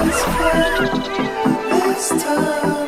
This time. This time.